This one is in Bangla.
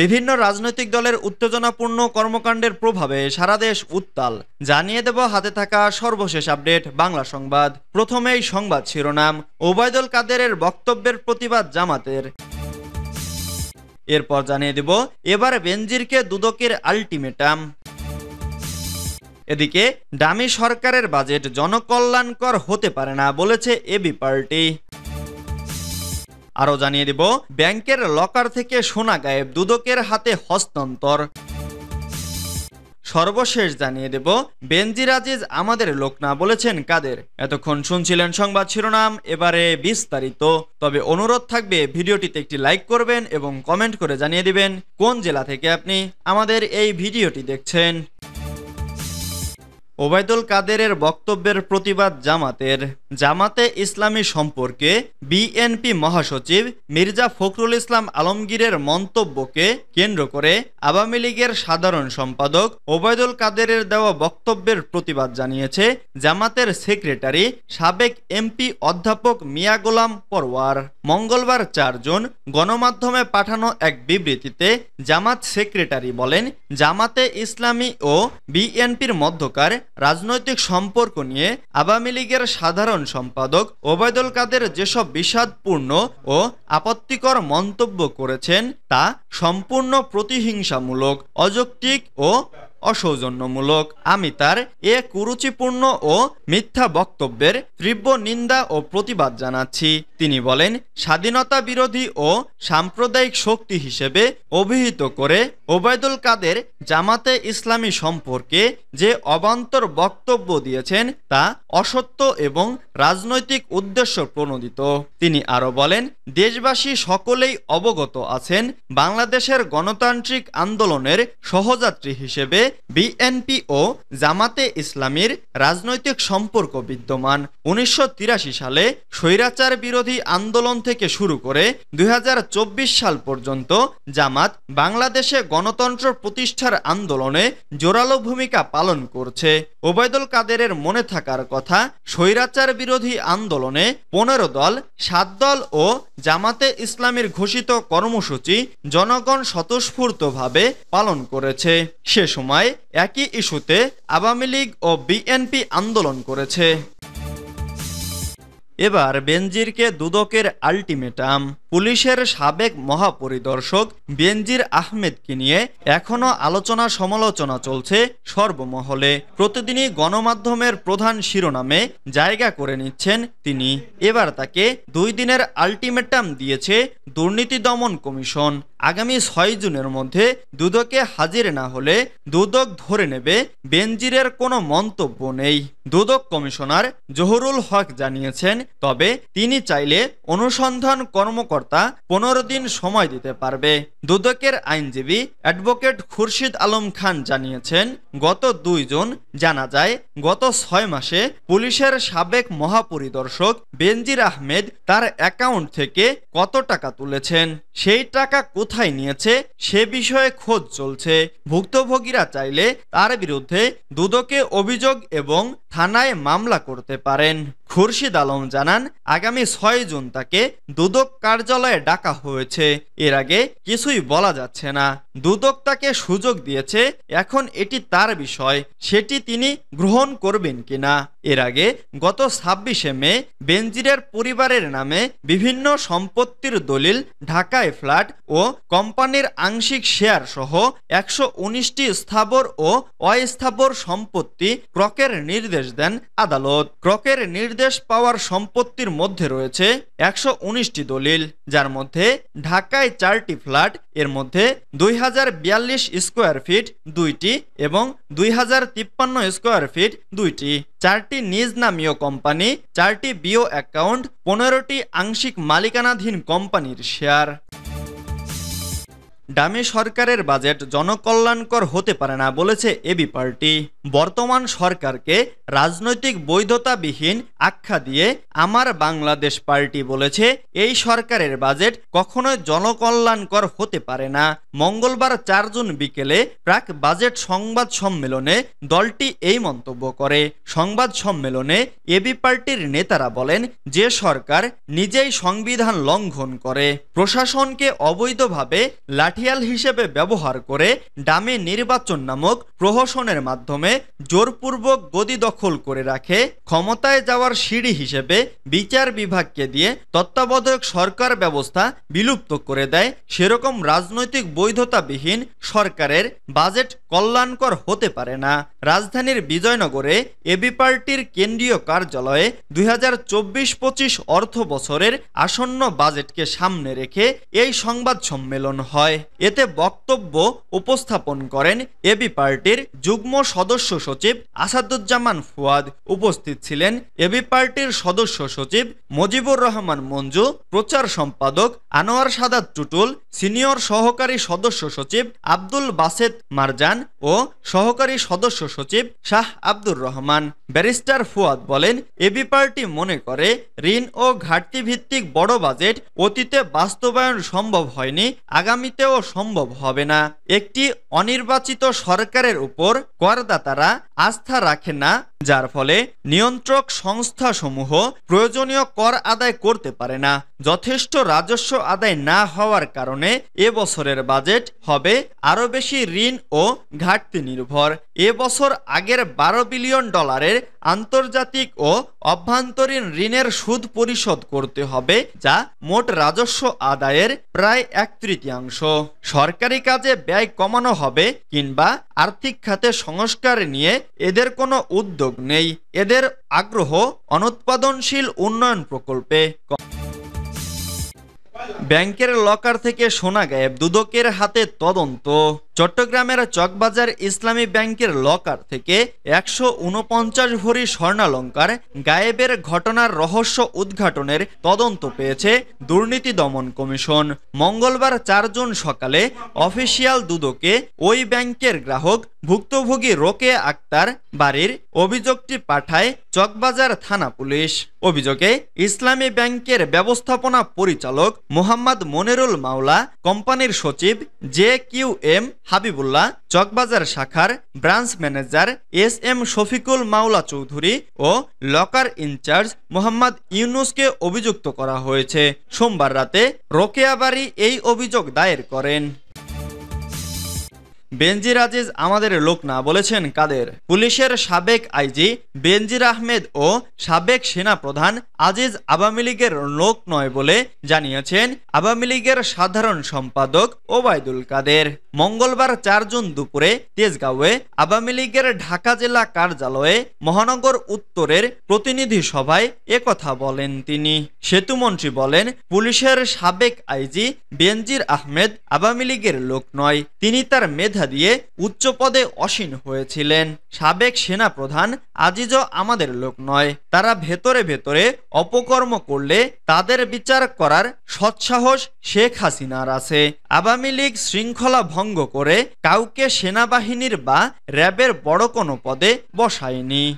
বিভিন্ন রাজনৈতিক দলের উত্তেজনাপূর্ণ কর্মকাণ্ডের প্রভাবে সারা দেশ উত্তাল। জানিয়ে দেব হাতে থাকা সর্বশেষ আপডেট, বাংলা সংবাদ। প্রথমেই সংবাদ শিরোনাম, ওবায়দুল কাদেরের বক্তব্যের প্রতিবাদ জামাতের। এরপর জানিয়ে দেব, এবার বেনজিরকে দুদকের আলটিমেটাম। এদিকে ডামি সরকারের বাজেট জনকল্যাণকর হতে পারে না বলেছে এবি পার্টি। আরও জানিয়ে দিব, ব্যাংকের লকার থেকে সোনা গায়েব দুদকের হাতে হস্তান্তর। সর্বশেষ জানিয়ে দেব, বেনজির আজিজ আমাদের লোক না বলেছেন কাদের। এতক্ষণ শুনছিলেন সংবাদ শিরোনাম, এবারে বিস্তারিত। তবে অনুরোধ থাকবে, ভিডিওটিতে একটি লাইক করবেন এবং কমেন্ট করে জানিয়ে দিবেন, কোন জেলা থেকে আপনি আমাদের এই ভিডিওটি দেখছেন। ওবায়দুল কাদেরের বক্তব্যের প্রতিবাদ জামাতের। জামাতে ইসলামী সম্পর্কে বিএনপি মহাসচিব মির্জা ফখরুল ইসলাম আলমগীরের মন্তব্যকে কেন্দ্র করে আওয়ামী লীগের সাধারণ সম্পাদক ওবায়দুল কাদেরের দেওয়া বক্তব্যের প্রতিবাদ জানিয়েছে জামাতের সেক্রেটারি সাবেক এমপি অধ্যাপক মিয়া গোলাম পরওয়ার। মঙ্গলবার চারজন গণমাধ্যমে পাঠানো এক বিবৃতিতে জামাত সেক্রেটারি বলেন, জামাতে ইসলামী ও বিএনপির মধ্যকার রাজনৈতিক সম্পর্ক নিয়ে আওয়ামী লীগের সাধারণ সম্পাদক ওবায়দুল কাদের যেসব বিষাদপূর্ণ ও আপত্তিকর মন্তব্য করেছেন তা সম্পূর্ণ প্রতিহিংসামূলক, অযৌক্তিক ও অসৌজন্যমূলক। আমি তার এ কুরুচিপূর্ণ ও মিথ্যা বক্তব্যের তীব্র নিন্দা ও প্রতিবাদ জানাচ্ছি। তিনি বলেন, স্বাধীনতা বিরোধী ও সাম্প্রদায়িক শক্তি হিসেবে অভিহিত করে ওবায়দুল কাদের জামাতে ইসলামী সম্পর্কে যে অবান্তর বক্তব্য দিয়েছেন তা অসত্য এবং রাজনৈতিক উদ্দেশ্য প্রণোদিত। তিনি আরও বলেন, দেশবাসী সকলেই অবগত আছেন বাংলাদেশের গণতান্ত্রিক আন্দোলনের সহযাত্রী হিসেবে বিএনপি ও জামাতে ইসলামীর রাজনৈতিক সম্পর্ক বিদ্যমান। উনিশশো তিরাশি সালে স্বৈরাচার বিরোধী আন্দোলন থেকে শুরু করে দুই সাল পর্যন্ত জামাত বাংলাদেশে গণতন্ত্র প্রতিষ্ঠার আন্দোলনে জোরালো ভূমিকা পালন করছে। ওবায়দুল কাদেরের মনে থাকার কথা, স্বৈরাচার বিরোধী আন্দোলনে পনেরো দল, সাত দল ও জামাতে ইসলামীর ঘোষিত কর্মসূচি জনগণ স্বতঃস্ফূর্তভাবে পালন করেছে। সে সময় একই ইস্যুতে আওয়ামী লীগ ও বিএনপি আন্দোলন করেছে। এবার বেনজিরকে দুদকের আলটিমেটাম। পুলিশের সাবেক মহাপরিদর্শক বেনজির আহমেদকে নিয়ে এখনও আলোচনা সমালোচনা চলছে সর্বমহলে। প্রতিদিনই গণমাধ্যমের প্রধান শিরোনামে জায়গা করে নিচ্ছেন তিনি। এবার তাকে দুই দিনের আলটিমেটাম দিয়েছে দুর্নীতি দমন কমিশন। আগামী ছয় জুনের মধ্যে দুদকে হাজির না হলে দুদক ধরে নেবে বেনজিরের কোনো মন্তব্য নেই। দুদক কমিশনার জহুরুল হক জানিয়েছেন, তবে তিনি চাইলে অনুসন্ধান কর্মকর্তা পনেরো দিন সময় দিতে পারবে। দুদকের আইনজীবী অ্যাডভোকেট খুরশিদ আলম খান জানিয়েছেন, গত দুই জুন জানা যায়, গত ছয় মাসে পুলিশের সাবেক মহাপরিদর্শক বেনজির আহমেদ তার অ্যাকাউন্ট থেকে কত টাকা তুলেছেন, সেই টাকা কোথায় নিয়েছে সে বিষয়ে খোঁজ চলছে। ভুক্তভোগীরা চাইলে তার বিরুদ্ধে দুদকে অভিযোগ এবং থানায় মামলা করতে পারেন। খুরশিদ আলম জানান, আগামী ছয় জুন তাকে দুদক কার্যালয়ে ডাকা হয়েছে। এর আগে কিছুই বলা যাচ্ছে না। দুদক তাকে সুযোগ দিয়েছে, এখন এটি তার বিষয়, সেটি তিনি গ্রহণ করবেন কিনা। এর আগে গত ছাব্বিশে মে, বেনজিরের পরিবারের নামে বিভিন্ন সম্পত্তির দলিল, ঢাকায় ফ্ল্যাট ও কোম্পানির আংশিক শেয়ার সহ একশো উনিশটি স্থাবর ও অস্থাবর সম্পত্তি ক্রকের নির্দেশ দেন আদালত। ক্রকের নির্দেশ পাওয়ার সম্পত্তির মধ্যে রয়েছে একশো উনিশটি দলিল, যার মধ্যে ঢাকায় চারটি ফ্ল্যাট, এর মধ্যে দুই হাজার বিয়াল্লিশ স্কোয়ার ফিট দুইটি এবং দুই হাজার তিপ্পান্ন স্কোয়ার ফিট দুইটি। চারটি নিজ নামীয় কোম্পানি, চারটি বিও অ্যাকাউন্ট, পনেরোটি আংশিক মালিকানাধীন কোম্পানির শেয়ার। ডামি সরকারের বাজেট জনকল্যাণকর হতে পারে না বলেছে এবি পার্টি। বর্তমান সরকারকে রাজনৈতিক বৈধতাবিহীন আখ্যা দিয়ে আমার বাংলাদেশ পার্টি বলেছে, এই সরকারের বাজেট কখনোই জনকল্যাণকর হতে পারে না। মঙ্গলবার চার জুন বিকেলে প্রাক বাজেট সংবাদ সম্মেলনে দলটি এই মন্তব্য করে। সংবাদ সম্মেলনে এবি পার্টির নেতারা বলেন, যে সরকার নিজেই সংবিধান লঙ্ঘন করে, প্রশাসনকে অবৈধভাবে লাঠি লাঠিয়াল হিসেবে ব্যবহার করে ডামি নির্বাচন নামক প্রহসনের মাধ্যমে জোরপূর্বক গদি দখল করে রাখে, ক্ষমতায় যাওয়ার সিঁড়ি হিসেবে বিচার বিভাগকে দিয়ে তত্ত্বাবধায়ক সরকার ব্যবস্থা বিলুপ্ত করে দেয়। সেরকম রাজনৈতিক বৈধতাবিহীন সরকারের বাজেট কল্যাণকর হতে পারে না। রাজধানীর বিজয়নগরে এবি পার্টির কেন্দ্রীয় কার্যালয়ে দুই হাজার চব্বিশ পঁচিশ অর্থ বছরের আসন্ন বাজেটকে সামনে রেখে এই সংবাদ সম্মেলন হয়। এতে বক্তব্য উপস্থাপন করেন এবি পার্টির যুগ্ম সদস্য সচিব আসাদুজ্জামান ফুয়াদ। উপস্থিত ছিলেন এবি পার্টির সদস্য সচিব মজিবুর রহমান মঞ্জু, প্রচার সম্পাদক আনোয়ার সাদাত টুটুল, সিনিয়র সহকারী সদস্য সচিব আব্দুল বাসেদ মারজান ও সহকারী সদস্য সচিব শাহ আব্দুর রহমান। ব্যারিস্টার ফুয়াদ বলেন এবি পার্টি মনে করে ঋণ ও ঘাটতি ভিত্তিক বড় বাজেট অতীতে বাস্তবায়ন সম্ভব হয়নি, আগামীতেও সম্ভব হবে না। একটি অনির্বাচিত সরকারের উপর করদাতারা আস্থা রাখে না, যার ফলে নিয়ন্ত্রক সংস্থাসমূহ প্রয়োজনীয় কর আদায় করতে পারে না। যথেষ্ট রাজস্ব আদায় না হওয়ার কারণে এবছরের বাজেট হবে আরও বেশি ঋণ ও ঘাটতি নির্ভর। এবছর আগের বারো বিলিয়ন ডলারের আন্তর্জাতিক ও অভ্যন্তরীণ ঋণের সুদ পরিশোধ করতে হবে, যা মোট রাজস্ব আদায়ের প্রায় এক তৃতীয়াংশ। সরকারি কাজে ব্যয় কমানো হবে কিংবা আর্থিক খাতে সংস্কার নিয়ে এদের কোনো উদ্যোগ নেই। এদের আগ্রহ অনুৎপাদনশীল উন্নয়ন প্রকল্পে। ব্যাংকের লকার থেকে সোনা গায়েব দুদকের হাতে তদন্ত। চট্টগ্রামের চকবাজার ইসলামী ব্যাংকের লকার থেকে একশো উনপঞ্চাশ ভরি স্বর্ণালঙ্কার গায়েবের ঘটনার রহস্য উদ্ঘাটনের তদন্ত পেয়েছে দুর্নীতি দমন কমিশন। মঙ্গলবার চার জুন সকালে অফিসিয়াল দুদকে ওই ব্যাংকের গ্রাহক ভুক্তভোগী রোকে আক্তার বাড়ির অভিযোগটি পাঠায় চকবাজার থানা পুলিশ। অভিযোগে ইসলামী ব্যাংকের ব্যবস্থাপনা পরিচালক মোহাম্মদ মনিরুল মাওলা, কোম্পানির সচিব J Q M Habibullah, Chawkbazar শাখার branch manager S M Shafiqul Mawla Chowdhury ও লকার ইনচার্জ মোহাম্মদ ইউনুসকে অভিযুক্ত করা হয়েছে। সোমবার রাতে রোকেয়াবাড়ি এই অভিযোগ দায়ের করেন। বেনজির আজিজ আমাদের লোক না বলেছেন কাদের? পুলিশের সাবেক আইজি বেনজির আহমেদ ও সাবেক সেনা প্রধান আজিজ আওয়ামী লীগের লোক নয় বলে জানিয়েছেন আওয়ামী লীগের সাধারণ সম্পাদক ওবায়দুল কাদের। মঙ্গলবার চার জুন দুপুরে তেজগাঁওয়ে আওয়ামী লীগের ঢাকা জেলা কার্যালয়ে মহানগর উত্তরের প্রতিনিধি সভায় একথা বলেন তিনি। সেতুমন্ত্রী বলেন, পুলিশের সাবেক আইজি বেনজির আহমেদ আওয়ামী লীগের লোক নয়। তিনি তার মেধা দিয়ে উচ্চ পদে অসীন হয়েছিলেন। সাবেক সেনা প্রধান আজিজও আমাদের লোক নয়। তারা ভেতরে ভেতরে অপকর্ম করলে তাদের বিচার করার সৎসাহস শেখ হাসিনার আছে। আওয়ামী লীগ শৃঙ্খলা ভঙ্গ করে কাউকে সেনাবাহিনীর বা র্যাবের বড় কোনো পদে বসায়নি।